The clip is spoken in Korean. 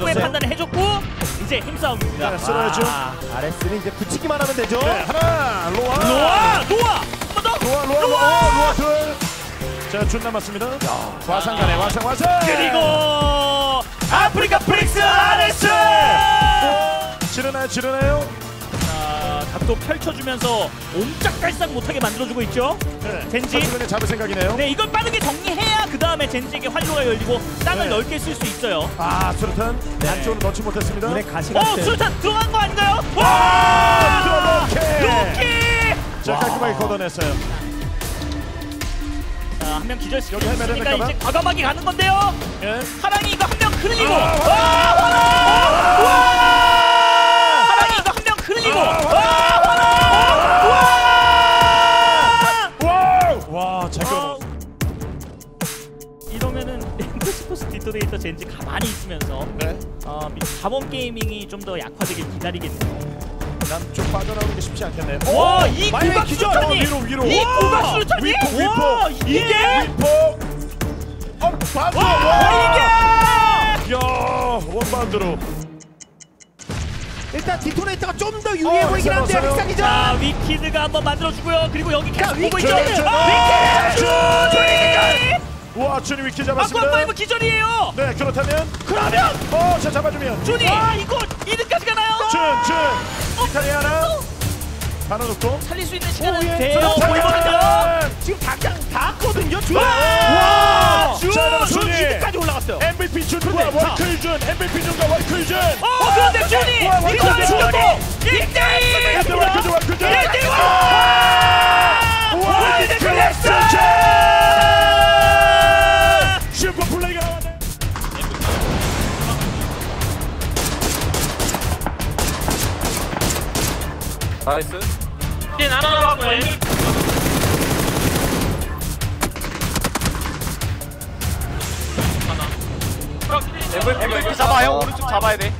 최고의 줬어요. 판단을 해줬고 이제 힘싸움입니다. 네, 쓸어야죠. 아, RS는 이제 붙이기만 하면 되죠. 네, 하나, 로아. 노아! 노아! 한번 더! 로아, 로아, 로아, 어, 로아 둘. 자, 준 남았습니다. 와상 가네, 와상, 와상. 그리고 아프리카 프릭스 아레스! 지르나요, 지르나요? 자, 각도 펼쳐주면서 옴짝달싹 못하게 만들어주고 있죠. 네. 젠지. 잡을 생각이네요. 네, 이걸 빠르게 정리해야 그 다음에 젠지에게 활로가 열리고 땅을 네. 넓게 쓸 수 있어요. 아, 수류탄 안쪽으로 넣지 못했습니다. 눈에 가시가 어, 뜬. 수류탄 들어간 거 아닌가요? 아, 와! 로키! 자, 깔끔하게 걷어냈어요. 자, 한명 기절시켰으니까 이제 과감하게 가는 건데요. 예. 하랑이 이거 한명 흐르고. 아, 와! 하랑! 와! 하랑이 이거 한명 흐르고. 아, 와! 와우! 와, 잘 와! 끌어. 이러면은 엠 프스포스 디토레이터 젠지 가만히 있으면서 네. 어, 미- 자본 게이밍이 좀 더 약화되길 기다리겠네요. 남쪽 빠져나오는 게 쉽지 않겠네요. 와, 이 기절! 수류탄이! 위로, 위로. 이 와! 수류탄이! 위폭, 위폭. 와, 이게! 위폭. 어, 바로. 와, 이게! 야, 원바운드로. 일단 디토네이터가 좀 더 유리해 어, 보이긴 한데요. 있어요. 빅상이죠. 자, 위키드가 한번 만들어주고요. 그리고 여기 계속 보고 있죠. 위키드! 준, 아, 준, 위키드! 와, 준이 위키 잡았습니다. 파이브 기절이에요. 네, 그렇다면 그러면 어, 자 잡아주면 준이 아, 이거 2등까지 가나요? 준, 준. 이탈리 하나. 하나 놓고. 살릴 수 있는 오, 시간은 예. 돼요. 자, 보이거든요. 지금 당장 다 컸거든요. 준. 와! 준! 자, 준 준이. 2등까지 올라갔어요. MVP 준과. 월클 준. MVP 준과 월클 준. 어, 그런데 준이 나이스. 이제 날아가고 MVP, MVP 잡아 형 오른쪽 잡아야 돼